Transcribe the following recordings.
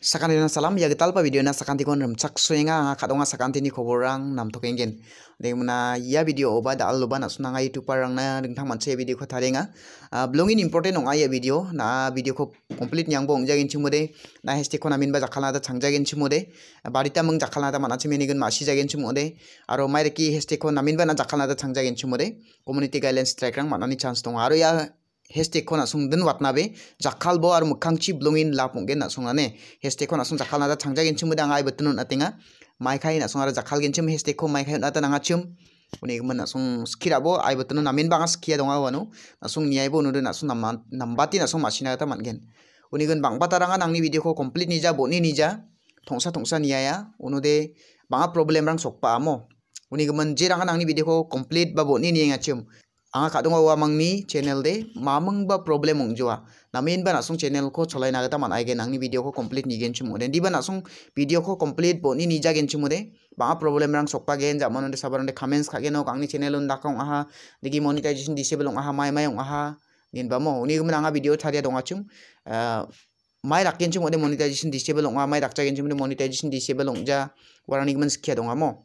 Sakanti na salam ya getal pa video na sakanti kon remchak suenga nga kadonga sakanti ni khoborang nam to kengen. Demna ya video oba da alloba na sunanga youtube parang na dingthang manse video ko tharenga blongin important ong ya video na video ko complete nyangbo ongjagin chimode na hashtag ko namin ba jakhalna da changjagin barita mung jakhalna da manachi menigun masi jagin chimode aro maire ki hashtag ko namin ba na jakhalna da changjagin chimode community guidelines strike rang manani chance dong aro ya hashtag আসুং দিন Watanabe জাকাল বো আর মুখাংচি ব্লুইন লাভ মুগে আসুংনে হেসটেগ আসুন জাকাল না সঙ্গে গেছিম আঙাই বুন আতেঙা মাইখাই আসুং আর জাকাল গেছিম হেসটেগ মাইখাই না নাচিম উনিগমন আসুং স্কিরাবো আই বুন নামিন বাঙা স্কিয়া দা বানু আসুং নিয়াই বো নুদিন আসুন নাম নাম্বাতি আসুং মাসিনা মানগেন উনিগুন বাংবা তারাঙা নামনি ভিডিওকে কমপ্লিট নিজা বোনি নিজা থংসা থংসা নিয়ায়া অনুদে বাঙা প্রবলেম রং সকা আমো উনিগমন যে রাঙা নামনি ভিডিওকে কমপ্লিট বা বোনি নিয়ে Asim anga kadung awa mangni channel de mamang ba problem ungjoa namin ba nasung channel ko cholai na gata man ai gen angni video ko complete ni gen chumo den di ba nasung video ko complete bo ni ni ja gen chumo de. Ba problem rang sokpa gen ja mon de sabar de comments kha gen no angni channel un dakong aha. Digi monetization disable ong aha mai mai ong aha. Nin ba mo uni gum anga video tharia dong achum mai rak gen chumo de monetization disable ong mai rak cha gen chumo de monetization disable ong ja. Warani gum skya dong amo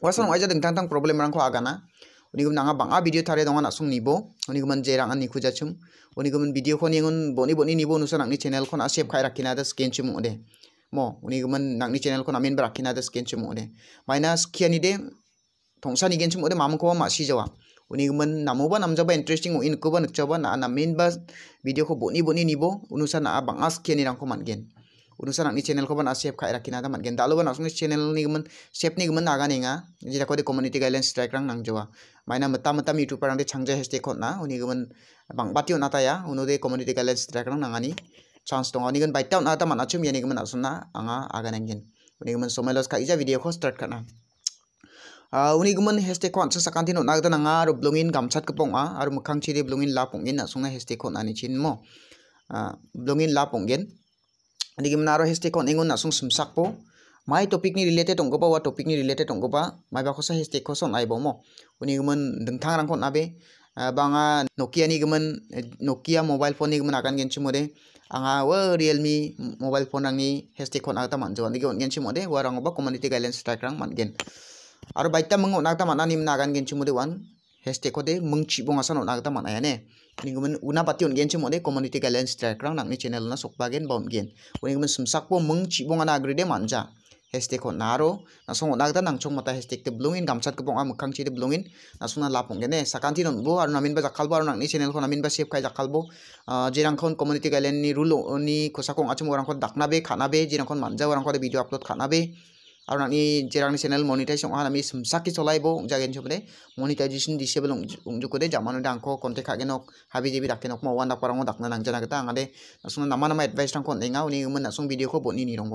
wasan waja ding tang tang problem rang ko agana unigum nanga banga video thare donga nasung nibo unigum jerang ani khujachum unigum video khon yengun boni boni nibo nusa nangni channel khon asep khai rakhina da scan chum ode mo unigum nangni channel khon amin rakhina da scan chum ode minus khiani de thongsa ni gen chum ode mam ko ma si jawa unigum namoba namjaba interesting in ko ba nukchaba na namin ba video ko boni boni nibo unusa na banga scan ni rang ko man ang ni channel ko ban asep kha rakina da man gen. Dalu ban asung channel ni gman sep ni gman naga ninga jira ko de community guidelines strike rang nang jawa maina mata mata youtube rang de changja hashtag ko na uni gman bang batio na ta ya. Unu de community guidelines strike rang nangani chance tong ani gan baita na ta man achum yani gman asuna anga aga nang gen. Uni gman somelos ka ija video ko start kana Uh, uni gumen hashtag ko ansa sakanti no nagda nanga ro blongin gamchat kapong a aro mukhang chiri blongin la pongin na sungna hashtag ko ani chin mo. Uh, blongin la ponggen Adi gimana aro hashtag kon ingun nasung sumsak po. Mai topik ni related tong gopa wa topik ni related tong gopa. Mai ba kosa hashtag ko son ai bomo. Uni gumen dengtang rang kon abe. Banga Nokia ni gumen Nokia mobile phone ni gumen akan gen chumode. Anga wa Realme mobile phone rang ni hashtag kon agta manjo. Andi gon gen chumode wa rang ba community guidelines strike rang man gen. Aro baita mengo nagta manani mnagan gen chumode wan. Hashtag ko de mengchi bong asan nagta manayane uni gumen una pati on gen chimo de community guidelines track rang nangni channel na sokpa gen baun gen uni gumen sumsak po mung chi bonga na agri de manja hashtag ko naro na song onak da nangchong mata hashtag te blungin gamchat ko bonga mukhang chi de blungin na suna lapong gene sakanti non bo ar namin ba jakal bo ar nangni channel ko namin ba save kai jakal bo jirang khon community guideline ni rule ni khosakong achum orang ko dakna be khana be jirang khon manja orang ko video upload khana be আৰু আমি জেৰাং channel monetize অহা আমি সাকি চলাইব জাগেন সবলে monetisation disable উংযোগ কৰে জামানতে আংক কণ্টেক্ট হাগে নক হাবি জেবি ৰাখে নক মই ৱান্দা ডাকনা দাকনা নাংজানা কথা আঙাদে নামা নামা এডভাইচ তাংক নেঙা উনি ইমান নাচং ভিডিঅ'খন বনি নিৰংগ